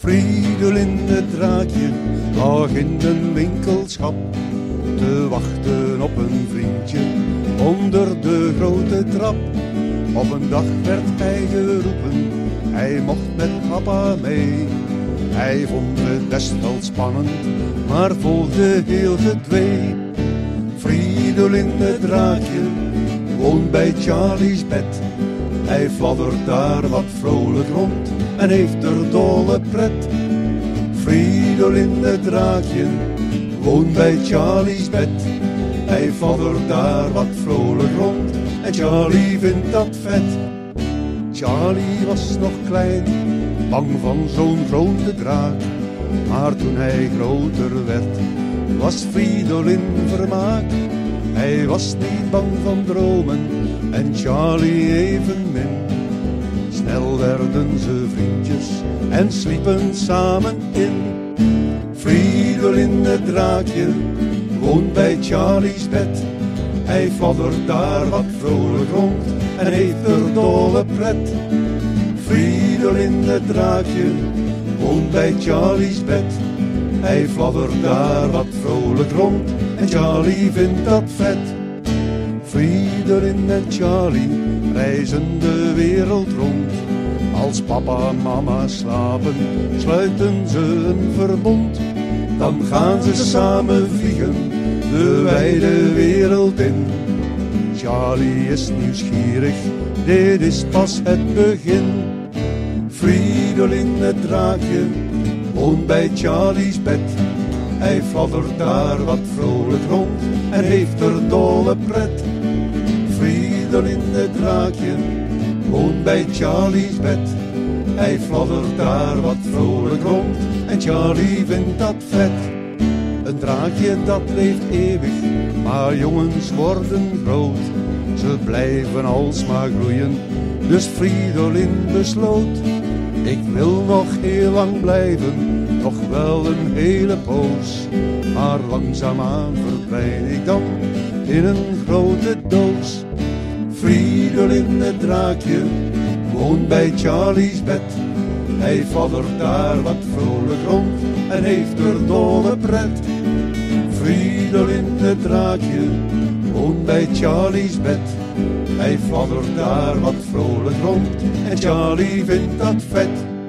Fridolin het draakje lag in de winkelschap te wachten op een vriendje onder de grote trap. Op een dag werd hij geroepen, hij mocht met papa mee. Hij vond het best wel spannend, maar volgde heel gedwee. Fridolin het draakje woont bij Charlie's bed. Hij fladdert daar wat vrolijk rond en heeft er dolle pret. Fridolin het draakje woont bij Charlie's bed. Hij fladdert daar wat vrolijk rond en Charlie vindt dat vet. Charlie was nog klein, bang van zo'n grote draak. Maar toen hij groter werd, was Fridolin vermaak. Hij was niet bang van dromen en Charlie evenmin. Snel werden ze vriendjes en sliepen samen in. Fridolin het draakje woont bij Charlie's bed. Hij fladdert daar wat vrolijk rond en heeft er dolle pret. Fridolin het draakje woont bij Charlie's bed. Hij fladdert daar wat vrolijk rond en Charlie vindt dat vet. Fridolin en Charlie reizen de wereld rond. Als papa en mama slapen, sluiten ze een verbond. Dan gaan ze samen vliegen, de wijde wereld in. Charlie is nieuwsgierig, dit is pas het begin. Fridolin het draakje woont bij Charlie's bed. Hij fladdert daar wat vrolijk rond en heeft er dolle pret. Fridolin het draakje woont bij Charlie's bed. Hij fladdert daar wat vrolijk rond en Charlie vindt dat vet. Een draakje dat leeft eeuwig, maar jongens worden groot. Ze blijven alsmaar groeien, dus Fridolin besloot. Ik wil nog heel lang blijven, nog wel een hele poos. Maar langzaamaan verdwijn ik dan in een grote doos. Fridolin het draakje woont bij Charlie's bed. Hij fladdert daar wat vrolijk rond en heeft er dolle pret. Het draakje woont bij Charlie's bed. Hij fladdert daar wat vrolijk rond en Charlie vindt dat vet.